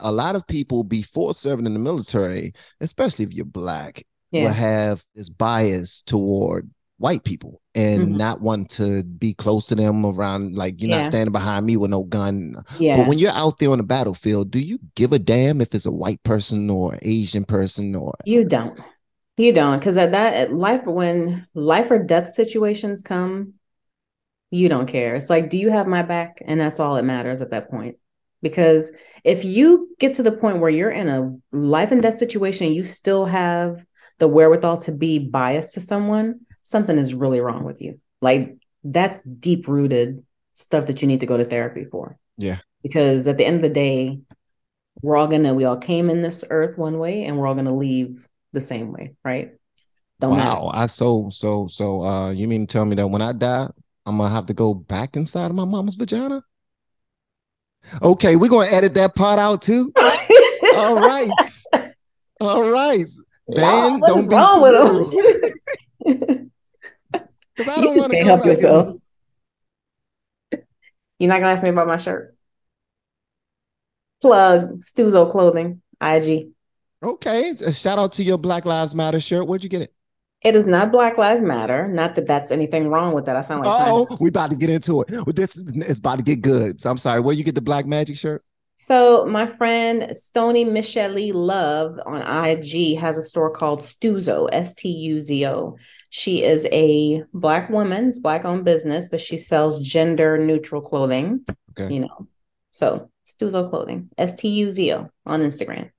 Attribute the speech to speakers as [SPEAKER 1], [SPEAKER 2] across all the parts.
[SPEAKER 1] a lot of people before serving in the military, especially if you're black,
[SPEAKER 2] Yeah.
[SPEAKER 1] will have this bias toward white people and
[SPEAKER 2] Mhm.
[SPEAKER 1] not want to be close to them around like you're
[SPEAKER 2] Yeah.
[SPEAKER 1] not standing behind me with no gun.
[SPEAKER 2] Yeah.
[SPEAKER 1] But when you're out there on the battlefield, do you give a damn if it's a white person or Asian person or
[SPEAKER 2] You don't. You don't, because at that at life when life or death situations come, you don't care. It's like, do you have my back? And that's all that matters at that point. Because if you get to the point where you're in a life and death situation, you still have the wherewithal to be biased to someone, something is really wrong with you. Like that's deep rooted stuff that you need to go to therapy for.
[SPEAKER 1] Yeah.
[SPEAKER 2] Because at the end of the day, we're all gonna we all came in this earth one way and we're all gonna leave the same way, right? Don't matter.
[SPEAKER 1] wow. I so so so uh you mean to tell me that when I die, I'm gonna have to go back inside of my mama's vagina? Okay, we're gonna edit that part out too. All right. All right.
[SPEAKER 2] What
[SPEAKER 1] don't be
[SPEAKER 2] wrong
[SPEAKER 1] too
[SPEAKER 2] with him?
[SPEAKER 1] I
[SPEAKER 2] you just can't help yourself. You're not gonna ask me about my shirt. Plug Stuzo Clothing, IG.
[SPEAKER 1] Okay, a shout out to your Black Lives Matter shirt. Where'd you get it?
[SPEAKER 2] It is not Black Lives Matter. Not that that's anything wrong with that. I sound like
[SPEAKER 1] Oh, we about to get into it. Well, This is about to get good. So I'm sorry. Where you get the Black Magic shirt?
[SPEAKER 2] So my friend Stony Michelle Love on IG has a store called Stuzo, S-T-U-Z-O. She is a black woman's black owned business, but she sells gender neutral clothing.
[SPEAKER 1] Okay.
[SPEAKER 2] You know. So Stuzo clothing, S-T-U-Z-O on Instagram.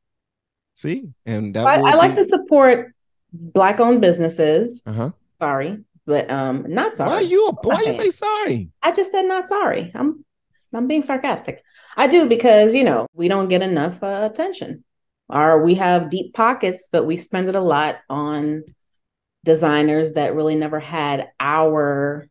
[SPEAKER 1] See, and that
[SPEAKER 2] I, I like
[SPEAKER 1] be-
[SPEAKER 2] to support black owned businesses.
[SPEAKER 1] Uh-huh.
[SPEAKER 2] Sorry, but um not sorry.
[SPEAKER 1] Why you?
[SPEAKER 2] What
[SPEAKER 1] Why you say sorry?
[SPEAKER 2] I just said not sorry. I'm I'm being sarcastic. I do because you know we don't get enough uh, attention, or we have deep pockets, but we spend it a lot on designers that really never had our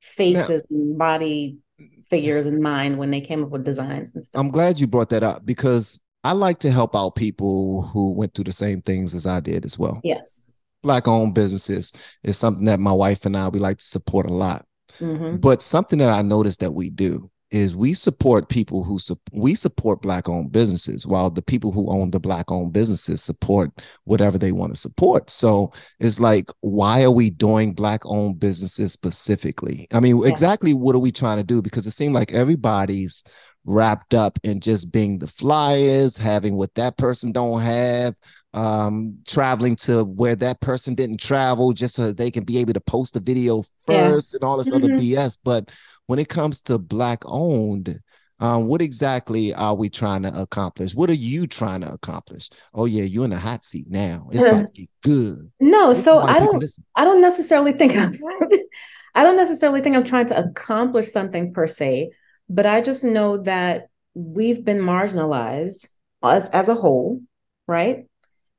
[SPEAKER 2] faces and body figures in mind when they came up with designs and stuff.
[SPEAKER 1] I'm glad you brought that up because I like to help out people who went through the same things as I did as well.
[SPEAKER 2] yes.
[SPEAKER 1] Black owned businesses is something that my wife and I we like to support a lot.
[SPEAKER 2] hmm
[SPEAKER 1] But something that I noticed that we do is we support people who sup- we support black owned businesses while the people who own the black owned businesses support whatever they want to support. So it's like, why are we doing black owned businesses specifically? I mean,
[SPEAKER 2] Yeah.
[SPEAKER 1] exactly what are we trying to do? Because it seemed like everybody's wrapped up in just being the flyers, having what that person don't have, um, traveling to where that person didn't travel just so they can be able to post a video
[SPEAKER 2] Yeah.
[SPEAKER 1] first and all this other
[SPEAKER 2] Mhm.
[SPEAKER 1] BS. But when it comes to black owned, um, what exactly are we trying to accomplish? What are you trying to accomplish? Oh yeah, you're in the hot seat now. It's about to get good.
[SPEAKER 2] No, so I don't. I don't necessarily think I'm I don't necessarily think I'm trying to accomplish something per se, but I just know that we've been marginalized as as a whole, right?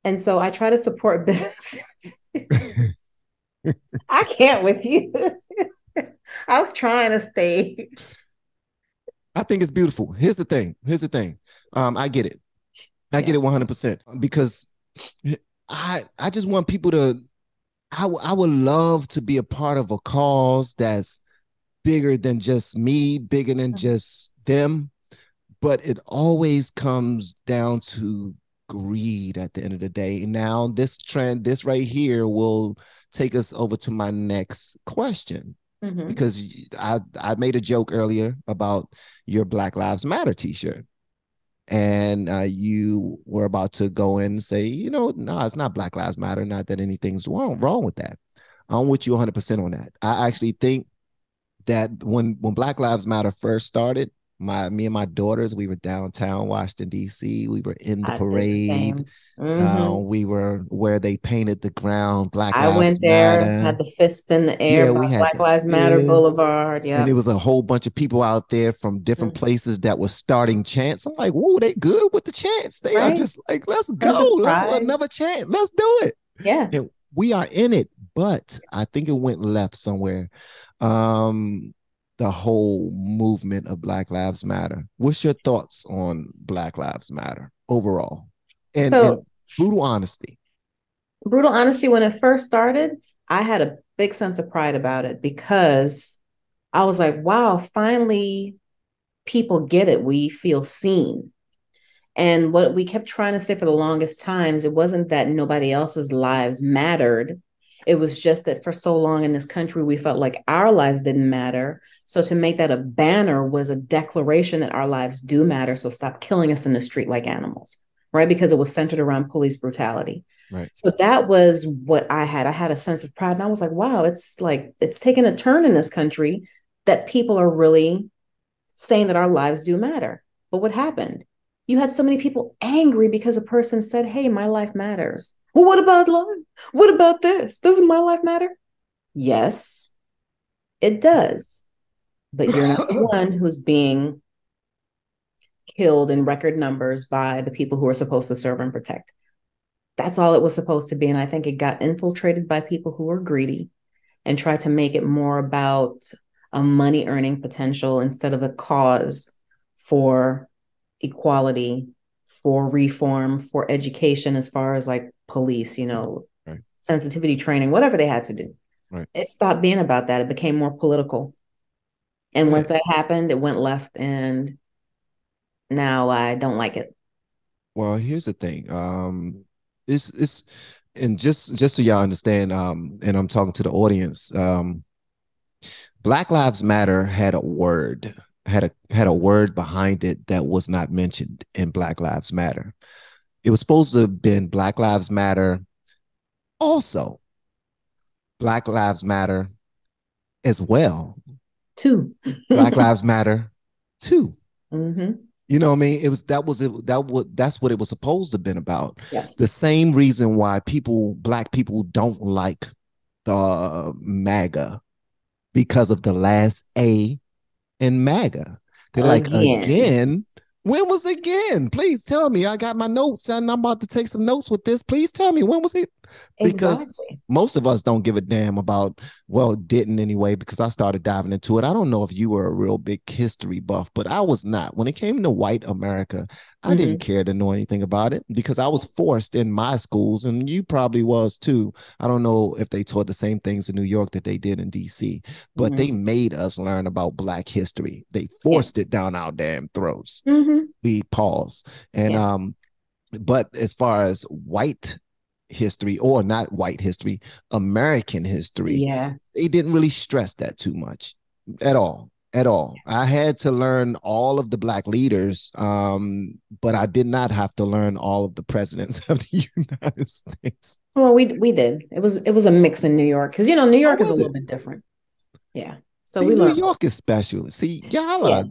[SPEAKER 2] And so I try to support business. I can't with you. I was trying to stay.
[SPEAKER 1] I think it's beautiful. Here's the thing. Here's the thing. Um, I get it. I get it 100% because I I just want people to I w- I would love to be a part of a cause that's bigger than just me, bigger than
[SPEAKER 2] Mhm.
[SPEAKER 1] just them, but it always comes down to greed at the end of the day. Now, this trend, this right here will take us over to my next question
[SPEAKER 2] Mhm.
[SPEAKER 1] because I made a joke earlier about your Black Lives Matter T-shirt, and uh, you were about to go in and say, you know, no, it's not Black Lives Matter. Not that anything's wrong wrong with that. I'm with you 100 percent on that. I actually think that when when Black Lives Matter first started, my me and my daughters, we were downtown Washington D.C. We were in the
[SPEAKER 2] I did the
[SPEAKER 1] parade.
[SPEAKER 2] same.
[SPEAKER 1] Uh, we were where they painted the ground. Black
[SPEAKER 2] I
[SPEAKER 1] Lives
[SPEAKER 2] went there,
[SPEAKER 1] Matter.
[SPEAKER 2] had the fist in the air
[SPEAKER 1] Yeah, we had
[SPEAKER 2] Black Lives Matter. Boulevard. Yeah.
[SPEAKER 1] And it was a whole bunch of people out there from different
[SPEAKER 2] Mhm.
[SPEAKER 1] places that were starting chants. I'm like, whoa, they good with the chants. They are just like, let's go. Let's another chant. Let's do it.
[SPEAKER 2] Yeah.
[SPEAKER 1] And we are in it, but I think it went left somewhere. Um, the whole movement of Black Lives Matter. What's your thoughts on Black Lives Matter overall? And,
[SPEAKER 2] So-
[SPEAKER 1] and brutal honesty.
[SPEAKER 2] brutal honesty when it first started i had a big sense of pride about it because i was like wow finally people get it we feel seen And what we kept trying to say for the longest times, it wasn't that nobody else's lives mattered. It was just that for so long in this country, we felt like our lives didn't matter. So to make that a banner was a declaration that our lives do matter. So stop killing us in the street like animals, right? Because it was centered around police brutality.
[SPEAKER 1] Right.
[SPEAKER 2] So that was what I had. I had a sense of pride. And I was like, wow, it's like it's taken a turn in this country that people are really saying that our lives do matter. But what happened? You had so many people angry because a person said, Hey, my life matters. Well, what about life? What about this? Doesn't my life matter? Yes, it does. But you're not the one who's being killed in record numbers by the people who are supposed to serve and protect. That's all it was supposed to be. And I think it got infiltrated by people who are greedy and tried to make it more about a money earning potential instead of a cause for equality, for reform, for education, as far as like police, you know, right. sensitivity training, whatever they had to do.
[SPEAKER 1] Right.
[SPEAKER 2] It stopped being about that. It became more political. And right. once that happened, it went left. And now I don't like it.
[SPEAKER 1] Well, here's the thing. Um, it's it's and just just so y'all understand, um, and I'm talking to the audience, um, Black Lives Matter had a word had a had a word behind it that was not mentioned in Black Lives Matter. It was supposed to have been Black Lives Matter also. Black Lives Matter as well.
[SPEAKER 2] Two.
[SPEAKER 1] Black Lives Matter too.
[SPEAKER 2] Mm-hmm.
[SPEAKER 1] You know what I mean? It was that was it that was that's what it was supposed to have been about.
[SPEAKER 2] Yes.
[SPEAKER 1] The same reason why people, black people, don't like the MAGA because of the last A in MAGA. They're like, again, when was again? Please tell me. I got my notes and I'm about to take some notes with this. Please tell me when was it? Because exactly. most of us don't give a damn about, well, didn't anyway, because I started diving into it. I don't know if you were a real big history buff, but I was not. When it came to white America, I mm-hmm. didn't care to know anything about it because I was forced in my schools, and you probably was too. I don't know if they taught the same things in New York that they did in DC, but mm-hmm. they made us learn about black history. They forced yeah. it down our damn throats.
[SPEAKER 2] Mm-hmm.
[SPEAKER 1] We pause. And yeah. um, but as far as white history or not white history, American history.
[SPEAKER 2] Yeah.
[SPEAKER 1] They didn't really stress that too much at all. At all. I had to learn all of the black leaders, um, but I did not have to learn all of the presidents of the United States.
[SPEAKER 2] Well, we we did. It was it was a mix in New York because you know New York is a little bit different. Yeah. So
[SPEAKER 1] See,
[SPEAKER 2] we
[SPEAKER 1] New
[SPEAKER 2] learned.
[SPEAKER 1] York is special. See, y'all yeah. are,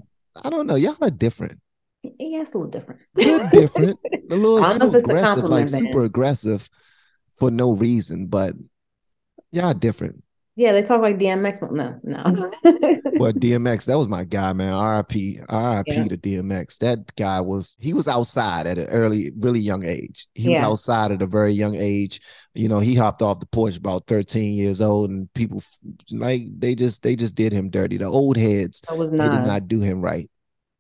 [SPEAKER 1] I don't know, y'all are different.
[SPEAKER 2] Yeah, it's a little different.
[SPEAKER 1] Good different. A little too aggressive, like super aggressive for no reason, but y'all different.
[SPEAKER 2] Yeah, they talk like DMX. Well, No, no.
[SPEAKER 1] well, DMX, that was my guy, man. RIP, RIP yeah. to DMX. That guy was he was outside at an early, really young age. He yeah. was outside at a very young age. You know, he hopped off the porch about 13 years old, and people like they just they just did him dirty. The old heads
[SPEAKER 2] that was
[SPEAKER 1] nice. they did not do him right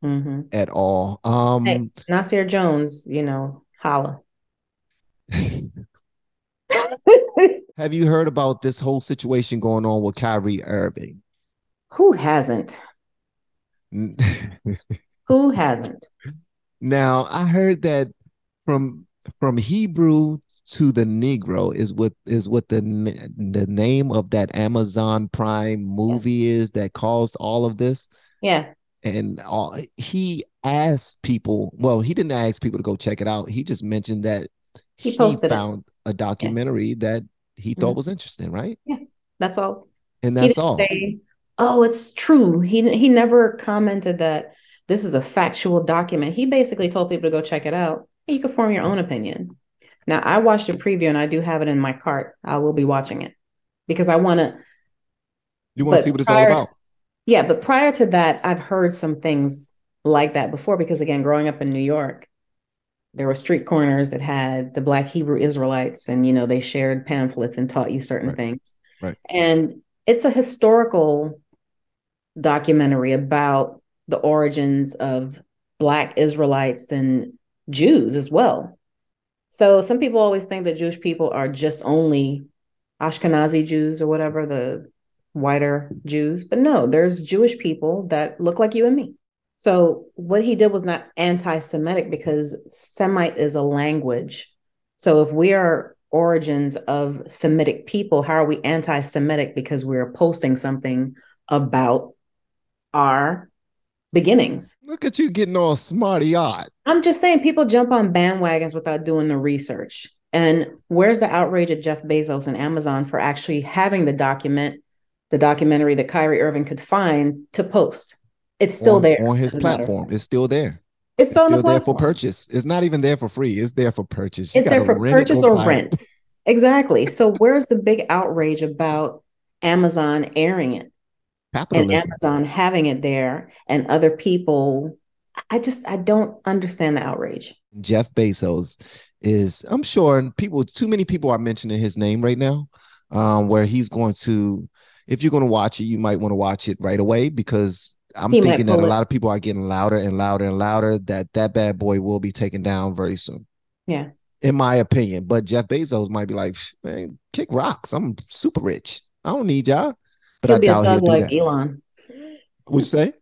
[SPEAKER 2] mm-hmm.
[SPEAKER 1] at all. Um
[SPEAKER 2] hey, Nasir Jones, you know, holla.
[SPEAKER 1] Have you heard about this whole situation going on with Kyrie Irving?
[SPEAKER 2] Who hasn't? Who hasn't?
[SPEAKER 1] Now, I heard that from from Hebrew to the Negro is what is what the the name of that Amazon Prime movie yes. is that caused all of this.
[SPEAKER 2] Yeah.
[SPEAKER 1] And all, he asked people, well, he didn't ask people to go check it out. He just mentioned that
[SPEAKER 2] he, he
[SPEAKER 1] found
[SPEAKER 2] it.
[SPEAKER 1] A documentary yeah. that he thought mm-hmm. was interesting, right?
[SPEAKER 2] Yeah, that's all.
[SPEAKER 1] And that's all.
[SPEAKER 2] Say, oh, it's true. He he never commented that this is a factual document. He basically told people to go check it out. You can form your own opinion. Now, I watched a preview and I do have it in my cart. I will be watching it because I want to.
[SPEAKER 1] You want to see what it's all about? To,
[SPEAKER 2] yeah, but prior to that, I've heard some things like that before because, again, growing up in New York, there were street corners that had the black hebrew israelites and you know they shared pamphlets and taught you certain
[SPEAKER 1] right.
[SPEAKER 2] things.
[SPEAKER 1] Right.
[SPEAKER 2] And it's a historical documentary about the origins of black israelites and jews as well. So some people always think that jewish people are just only ashkenazi jews or whatever the whiter jews but no there's jewish people that look like you and me So what he did was not anti-Semitic because Semite is a language. So if we are origins of Semitic people, how are we anti-Semitic because we're posting something about our beginnings?
[SPEAKER 1] Look at you getting all smarty art.
[SPEAKER 2] I'm just saying people jump on bandwagons without doing the research. And where's the outrage at Jeff Bezos and Amazon for actually having the document, the documentary that Kyrie Irving could find to post? It's still
[SPEAKER 1] on,
[SPEAKER 2] there
[SPEAKER 1] on his platform. It's still there.
[SPEAKER 2] It's,
[SPEAKER 1] It's
[SPEAKER 2] still, on the
[SPEAKER 1] still there for purchase. It's not even there for free. It's there for purchase. You
[SPEAKER 2] It's there for purchase
[SPEAKER 1] or
[SPEAKER 2] or rent. Exactly. So where's the big outrage about Amazon airing it and Amazon having it there and other people? I just I don't understand the outrage.
[SPEAKER 1] Jeff Bezos is, I'm sure people, too many people are mentioning his name right now, um, where he's going to, if you're going to watch it, you might want to watch it right away because I'm
[SPEAKER 2] He
[SPEAKER 1] thinking that a lot of people are getting louder and louder and louder that that bad boy will be taken down very soon.
[SPEAKER 2] Yeah.
[SPEAKER 1] In my opinion, but Jeff Bezos might be like, man, kick rocks. I'm super rich. I don't need y'all. But
[SPEAKER 2] He'll
[SPEAKER 1] I
[SPEAKER 2] be a
[SPEAKER 1] doubt he'll
[SPEAKER 2] thug like. Elon.
[SPEAKER 1] Would you say?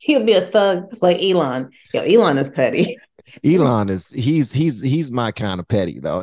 [SPEAKER 2] He'll be a thug like Elon. Yo, Elon is petty.
[SPEAKER 1] Elon is he's he's he's my kind of petty though.